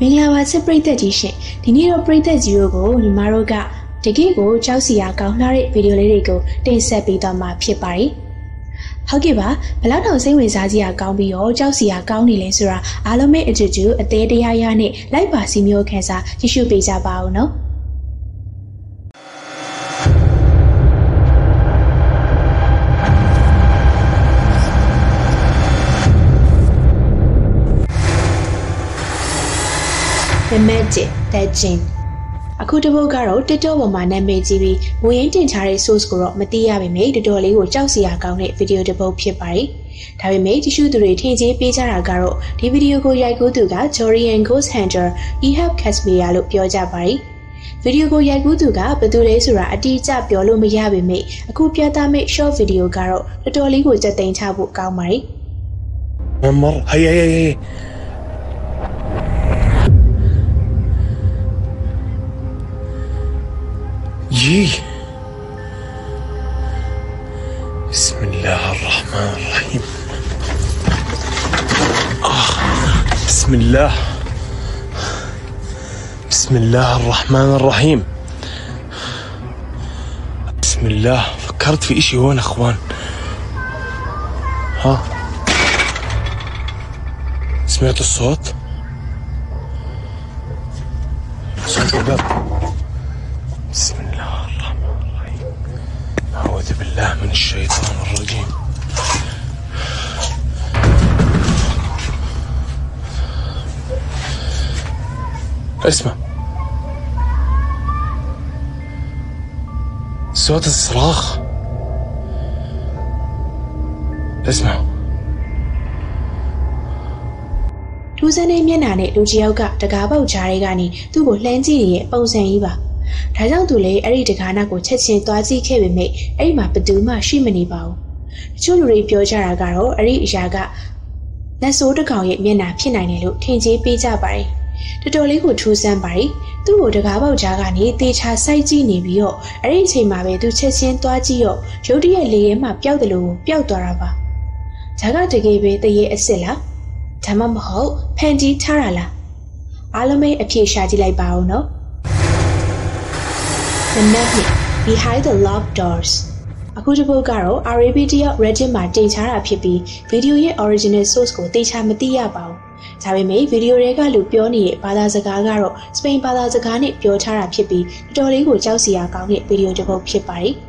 မင်္ဂလာပါချစ်ပရိသတ်ကြီးရှင်ဒီနေ့တော့ပရိသတ်ကြီးတို့ကိုညီမတို့ကတကယ့်ကိုကြောက်စရာကောင်းလာတဲ့ဗီဒီယိုလေးတွေကိုတင်ဆက်ပေးသွားမှာဖြစ်ပါတယ်ဟုတ်ကဲ့ပါဘလောက်တောင်စိတ်ဝင်စားစရာကောင်းပြီးတော့ကြောက်စရာကောင်းနေလဲဆိုတာအားလုံးပဲအတူတူအသေးတရားရနဲ့လိုက်ပါစီမျိုးခန်းစားကြည့်ရှုပေးကြပါဦးနော်။ နာမည်ကျတက်ချင်းအခုတပုတ်ကတော့ TikTok ပေါ်မှာနာမည်ကြီးပြီးငွေရင်းတင်ထားတဲ့ source ကိုတော့မသိရပါဘူး။တော်တော်လေးကိုကြောက်စရာကောင်းတဲ့ဗီဒီယိုတစ်ပုတ်ဖြစ်ပါတယ်။ဒါပေမဲ့တရှုသူတွေထင်ကြီးပေးကြတာကတော့ဒီဗီဒီယိုကိုရိုက်ကူးသူက Jorian Ghost Hunter Ehab Kashmir လို့ပြောကြပါတယ်။ဗီဒီယိုကိုရိုက်ကူးသူကဘယ်သူလဲဆိုတာအတိအကျပြောလို့မရပါဘူး။အခုပြသမယ့် short video ကတော့တော်တော်လေးကိုစက်တင်ချဖို့ကောင်းပါတယ်။ Omar ဟေးဟေးဟေး جي بسم الله الرحمن الرحيم. آه. بسم الله. بسم الله الرحمن الرحيم. بسم الله. فكرت في إشي هون أخوان. ها؟ سمعت الصوت؟ صوت الباب. بسم الله الرحمن الرحيم أعوذ بالله من الشيطان الرجيم اسمع صوت الصراخ اسمع ထူးဆန်းတဲ့မျက်နှာနဲ့လူကြီးယောက်ကတကားပေါက်ကြားတွေကနေသူ့ကိုလှမ်းကြည့်နေတဲ့ပုံစံကြီးပါ။ ဒါကြောင့်သူလည်းအဲ့ဒီတကားနာကိုချက်ချင်းသွားကြည့်ခဲ့ပေမဲ့အဲ့ဒီမှာဘယ်သူမှရှိမနေပါဘူး။တချို့လူတွေပြောကြတာကတော့အဲ့ဒီအရာကလက်စိုးတစ်ကောင်ရဲ့မျက်နှာဖြစ်နိုင်တယ်လို့ထင်ကြီးပေးကြပါတယ်။တော်တော်လေးကိုထူးဆန်းပါတယ်။သူ့ကိုတကားပေါက်ကြားကနေတေချာစိုက်ကြည့်နေပြီးတော့အဲ့ဒီအချိန်မှာပဲသူချက်ချင်းသွားကြည့်တော့ရုတ်တရက်လေထဲမှာပျောက်တယ်လို့ပျောက်သွားတာပါ။ဂျာကတကယ်ပဲတရေအစ်စ်လား။ဒါမှမဟုတ်ဖန်တီးထားတာလားအားလုံးပဲအဖြေရှာကြည့်လိုက်ပါဦးနော် The Magnet Behind the Locked Doors အခုတစ်ပုတ်ကတော့ RAB တယောက် Reddit မှာတင်ချတာဖြစ်ပြီးဗီဒီယိုရဲ့ original source ကိုတေချာမသိရပါဘူး။ဒါပေမဲ့ဗီဒီယိုတွေကလူပြောနေတဲ့ဘာသာစကားကတော့စပိန်ဘာသာစကားနဲ့ပြောထားတာဖြစ်ပြီးတော်တော်လေးကိုကြောက်စရာကောင်းတဲ့ဗီဒီယိုတစ်ပုတ်ဖြစ်ပါတယ်။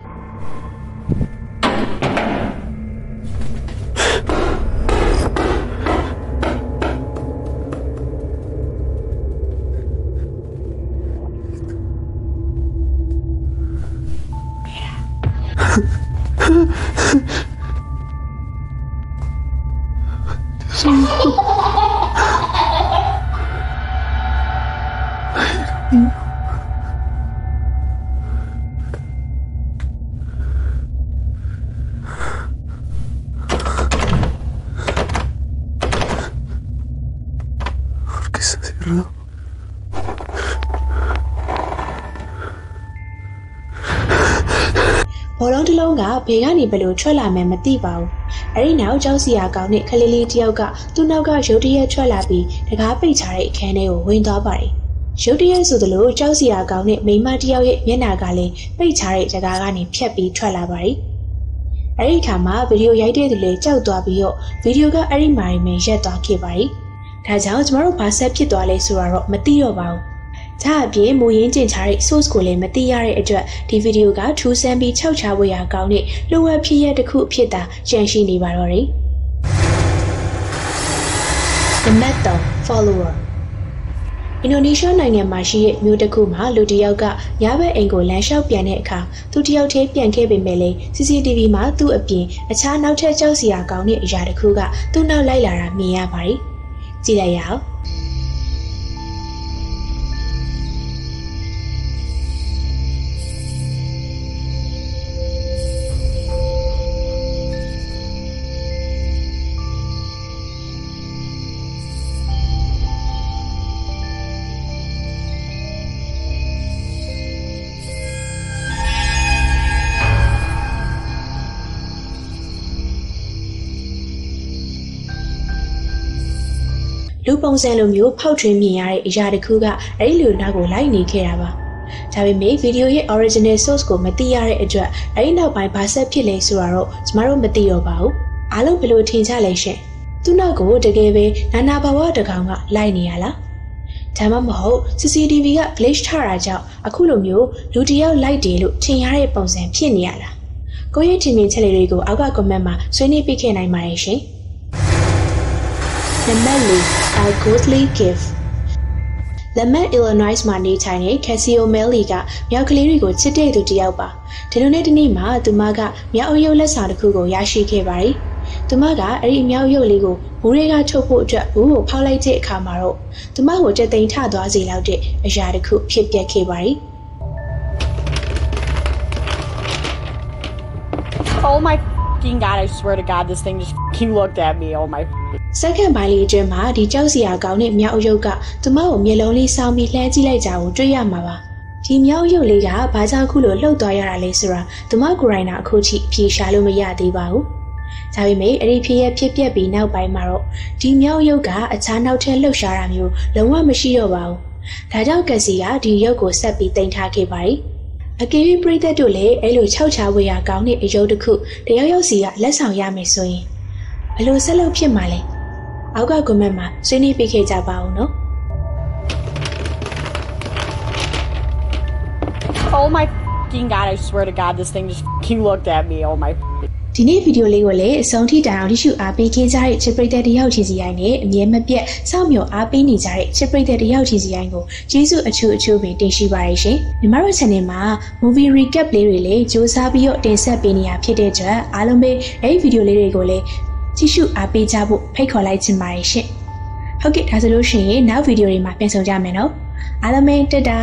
ဘောလုံးတစ်လုံးကဘေကနေဘယ်လိုထွက်လာမှန်းမသိပါဘူး။အဲဒီနောက်ကြောက်စီယာကောင်းတဲ့ခလေးလေးတစ်ယောက်ကသူ့နောက်ကရုတ်တရက်ထွက်လာပြီးတကားပိတ်ချတဲ့အခန်းထဲကိုဝင်သွားပါတယ်။ရုတ်တရက်ဆိုသလိုကြောက်စီယာကောင်းတဲ့မိန်းမတစ်ယောက်ရဲ့မျက်နှာကလည်းပိတ်ချတဲ့တကားကနေဖြတ်ပြီးထွက်လာပါတယ်။အဲဒီအခါမှာဗီဒီယိုရိုက်တဲ့သူလည်းကြောက်သွားပြီးတော့ဗီဒီယိုကအဲ့ဒီမှာရင်ရက်သွားခဲ့ပါတယ်။ဒါကြောင့်ကျမတို့ဘာဆက်ဖြစ်သွားလဲဆိုတာတော့မသိတော့ပါဘူး။ ဒါအပြင်မူရင်းကျင်ချတဲ့ source ကိုလည်းမသိရတဲ့အတွက်ဒီဗီဒီယိုကထူးဆန်းပြီးခြောက်ခြားဝေရကောင်းတဲ့လိုဝက်ဖြစ်ရတစ်ခုအဖြစ်သာကြန့်ရှိနေပါတော့တယ်။ The Method Follower အင်ဒိုနီးရှားနိုင်ငံမှာရှိတဲ့မြို့တစ်ခုမှာလူတစ်ယောက်ကညဘက်အိမ်ကိုလမ်းလျှောက်ပြန်တဲ့အခါသူတစ်ယောက်တည်းပြန်ခဲ့ပေမဲ့လည်း CCTV မှာသူ့အပြင်အခြားနောက်ထပ်ကြောက်စရာကောင်းတဲ့အရာတစ်ခုကသူ့နောက်လိုက်လာတာမြင်ရပါတယ်။ကြည့်လိုက်ရအောင်။ လူပုံစံလိုမျိုးဖောက်ထွင်းမြင်ရတဲ့အရာတစ်ခုကအဲ့ဒီလူနောက်ကိုလိုက်နေခဲ့တာပါဒါပေမဲ့ဗီဒီယိုရဲ့ original source ကိုမသိရတဲ့အတွက်အဲ့ဒီနောက်ပိုင်းဘာဆက်ဖြစ်လဲဆိုတာတော့ကျမတို့မသိတော့ပါဘူးအားလုံးဘယ်လိုထင်ကြလဲရှင်သူ့နောက်ကိုတကယ်ပဲနာနာဘာဝတကောင်ကလိုက်နေရလားဒါမှမဟုတ် CCTV က glitch ထတာကြောင့်အခုလိုမျိုးလူတစ်ယောက်လိုက်တယ်လို့ထင်ရတဲ့ပုံစံဖြစ်နေရလားကိုယ့်ရဲ့ထင်မြင်ချက်လေးတွေကိုအောက်က comment မှာဆွေးနွေးပေးခဲ့နိုင်ပါတယ်ရှင် နံပါတ်၄ A Ghostly Gift လက်မတ် Illinois မှာနေထိုင်တဲ့ Casio Melly ကမြောက်ကလေးတွေကိုချစ်တဲ့သူတစ်ယောက်ပါဒီလိုနဲ့ဒီနေ့မှာသူမကမြောက်အယုတ်လက်ဆောင်တစ်ခုကိုရရှိခဲ့ပါတယ်သူမကအဲ့ဒီမြောက်ရုပ်လေးကိုဘူးတွေကထုတ်ဖို့အတွက်ဘူးကိုဖောက်လိုက်တဲ့အခါမှာတော့သူမကိုကြက်သိမ်းထသွားစေလောက်တဲ့အရာတစ်ခုဖြစ်ပျက်ခဲ့ပါတယ် Oh my fucking god, I swear to god, this thing just fucking looked at me. Oh my fucking စက္ကန့်ပိုင်းလေးအတွင်းမှာဒီကြောက်စရာကောင်းတဲ့မြောက်အယုတ်ကသူမကိုမျက်လုံးလေးစောင်းပြီးလှမ်းကြည့်လိုက်ကြကိုတွေ့ရမှာပါဒီမြောက်အယုတ်လေးကဘာကြောင့်ခုလိုလှုပ်သွားရတာလဲဆိုတာသူမကိုယ်တိုင်ကအခုထိအဖြေရှာလို့မရသေးပါဘူးဒါပေမဲ့အဲ့ဒီဖြစ်ရဖြစ်ပြက်ပြီးနောက်ပိုင်းမှာတော့ဒီမြောက်ရုပ်ကအခြားနောက်ထပ်လှုပ်ရှားတာမျိုးလုံးဝမရှိတော့ပါဘူး။ဒါကြောင့်ကက်စီကဒီရုပ်ကိုဆက်ပြီးတင်ထားခဲ့ပါတယ်။အကယ်၍ပြိသက်တို့လည်းအဲ့လိုခြောက်ချဝေရကောင်းတဲ့အယုတ်တစ်ခုတယောက်ယောက်စီကလက်ဆောင်ရမယ်ဆိုရင်ဘယ်လိုဆက်လုပ်ဖြစ်မှာလဲ။ အောက်ကကွန်မန့်မှာဆွေးနွေးပေးခဲ့ကြပါဦးနော်။ Oh my fucking god, I swear to god, this thing just fucking looked at me. Oh my fucking ဒီနေ့ဗီဒီယိုလေးကိုလည်းအဆုံးထိတိုင်အောင်ကြည့်ရှုအားပေးခဲ့ကြတဲ့ချစ်ပရိသတ်တယောက်ချင်းစီတိုင်းနဲ့အမြဲမပြတ်စောင့်မျှော်အားပေးနေကြတဲ့ချစ်ပရိသတ်တယောက်ချင်းစီတိုင်းကိုကျေးဇူးအထူးအထူးပင်တင်ရှိပါရရှင်။မြန်မာတို့ channel မှာ movie recap လေးတွေလည်းစူးစမ်းပြီးတော့တင်ဆက်ပေးနေရဖြစ်တဲ့အတွက်အားလုံးပဲအဲဒီဗီဒီယိုလေးတွေကိုလည်း ကြည့်ရှုအားပေးကြဖို့ဖိတ်ခေါ်လိုက်ချင်ပါတယ်ရှင်။ဟုတ်ကဲ့ဒါဆိုလို့ရှိရင်နောက်ဗီဒီယိုတွေမှာပြန်ဆောင်ကြမယ်နော်။အားလုံးပဲတက်တာ